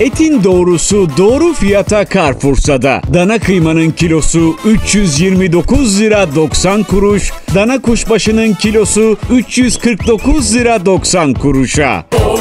Etin doğrusu doğru fiyata Carrefour'da. Dana kıymanın kilosu 329 lira 90 kuruş. Dana kuşbaşının kilosu 349 lira 90 kuruşa. Doğrusu